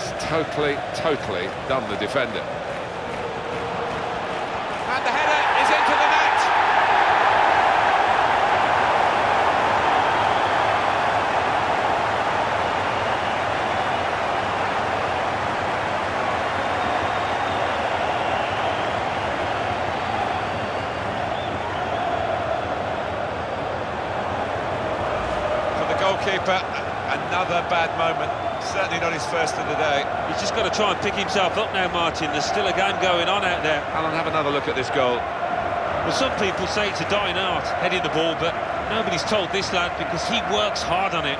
He's totally, totally done the defender. And the header is into the net. For the goalkeeper, another bad moment. Certainly not his first of the day. He's just got to try and pick himself up now, Martin. There's still a game going on out there. Alan, have another look at this goal. Well, some people say it's a dying art, heading the ball, but nobody's told this lad because he works hard on it.